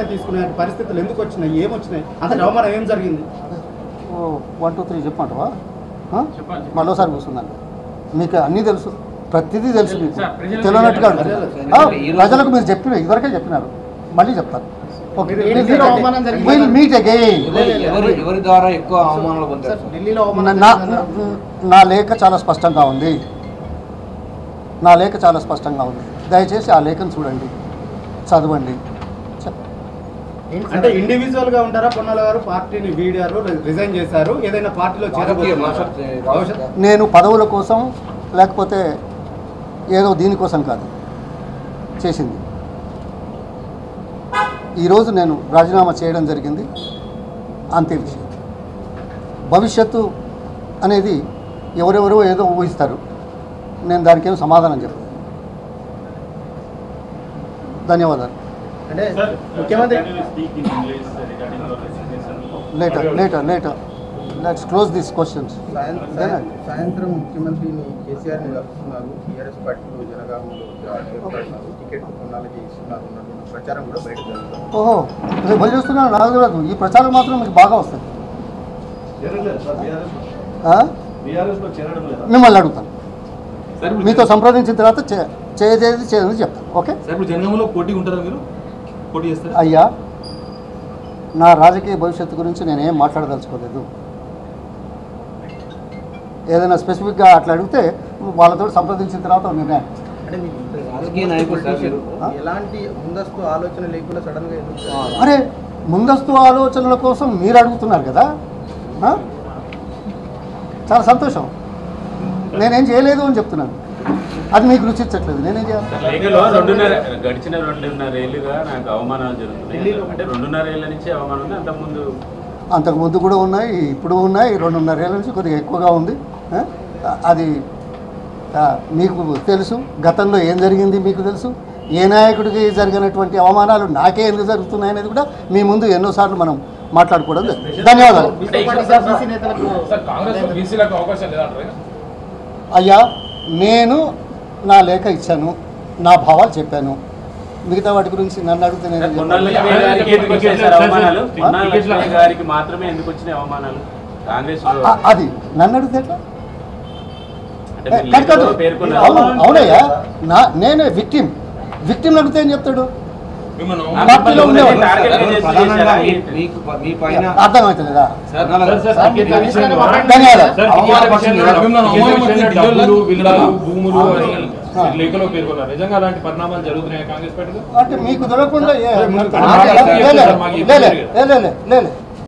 తీసుకునే పరిస్థితులు ఎందుకు వచ్చినాయి? ఏమొచ్చినాయి అంత అవమానం ఏం జరిగింది? వన్ టూ త్రీ చెప్పమంటావా? మరోసారి కూర్చున్నాను మీకు అన్నీ తెలుసు. ప్రతిదీ తెలుసు మీకు. తెలియనట్టుగా ప్రజలకు మీరు చెప్పిన ఇదివరకే చెప్పినారు. మళ్ళీ చెప్తాను. ఓకే. మీరు ఢిల్లీలో అవమానం జరిగింది. విల్ మీట్ అగైన్ ఎవరి ఎవరి ఎవరి ద్వారా ఎక్కువ అవమానాలు పొందారు? సార్, ఢిల్లీలో అవమానం నా లేఖ చాలా స్పష్టంగా ఉంది. నా లేఖ చాలా స్పష్టంగా ఉంది. దయచేసి ఆ లేఖను చూడండి. చదవండి. అంటే ఇండివిజువల్గా ఉంటారా? పొన్నాల గారు పార్టీని వీడారు రిజైన్ చేశారు. ఏదైనా పార్టీలో చేరబోతున్నారా? నేను పదవుల కోసం లేకపోతే ఏదో దీనికోసం కాదు చేసింది. ఈరోజు నేను రాజీనామా చేయడం జరిగింది అంతే విషయం. భవిష్యత్తు అనేది ఎవరెవరో ఏదో ఊహిస్తారు. నేను దానికి ఏం సమాధానం చెప్పను. ధన్యవాదాలు. అంటే ముఖ్యమంత్రి later later later let's close this questions సాయం- సాయం- సాయంత్రం ముఖ్యమంత్రిని కేసీఆర్ని కలుస్తున్నారు. టీఆర్ఎస్ పార్టీలో జనగామంలో టికెట్ కొన్నాళ్ళకి ఇస్తున్నారు అన్నటువంటి ప్రచారం కూడా బయట జరుగుతుంది. ఓహో రేపు బలి చూస్తున్నాను. నాకు తెలియదు ఈ ప్రచారం మాత్రం మీకు బాగా వస్తుంది. ఆ? మిమ్మల్ని అడుగుతాను. మీతో సంప్రదించిన తర్వాత చే- చేయదేది చేయదని చెప్తాను. ఓకే? సార్ ఇప్పుడు పోటీ ఉంటారా మీరు? అయ్యా నా రాజకీయ భవిష్యత్తు గురించి నేనేం మాట్లాడదలుచుకోలేదు. ఏదైనా స్పెసిఫిక్గా అట్లా అడిగితే వాళ్ళతో సంప్రదించిన తర్వాత నిర్ణయం. అరే ముందస్తు ఆలోచనల కోసం మీరు అడుగుతున్నారు కదా? ఆ? చాలా సంతోషం. నేనేం చేయలేదు అని చెప్తున్నాను. అది మీకు రుచించట్లేదు. నేనేం చేయాలి? గడిచిన రెండున్నర ఏళ్ళుగా నాకు అవమానాలు జరుగుతున్నాయి. అంటే రెండున్నర ఏళ్ళ నుంచి అవమానం ఉంది అంతకుముందు అంతకు ముందు కూడా ఉన్నాయి ఇప్పుడు ఉన్నాయి. రెండున్నర ఏళ్ళ నుంచి కొద్దిగా ఎక్కువగా ఉంది. ఆ? అది మీకు తెలుసు. గతంలో ఏం జరిగింది మీకు తెలుసు? ఏ నాయకుడికి జరిగినటువంటి అవమానాలు నాకే ఎందుకు జరుగుతున్నాయి అనేది కూడా మీ ముందు ఎన్నోసార్లు మనం మాట్లాడుకోవడం. ధన్యవాదాలు. అయ్యా నేను నా లేఖ ఇచ్చాను నా భావాలు చెప్పాను. మిగతా వాటి గురించి నన్ను అడిగితే నేను అది నన్ను అడిగితే ఎట్లా? కాదు అవునయ్యా. నా నేనే విక్టిమ్. విక్టిమ్ అడిగితే ఏం చెప్తాడు? పార్టీలో పైన అర్థమవుతుందా ధన్యవాదాలు. లేఖలో పేర్కొన్నారు. నిజంగా అలాంటి పరిణామాలు జరుగుతున్నాయి కాంగ్రెస్ పార్టీలో? అంటే మీకు దొరకకుండా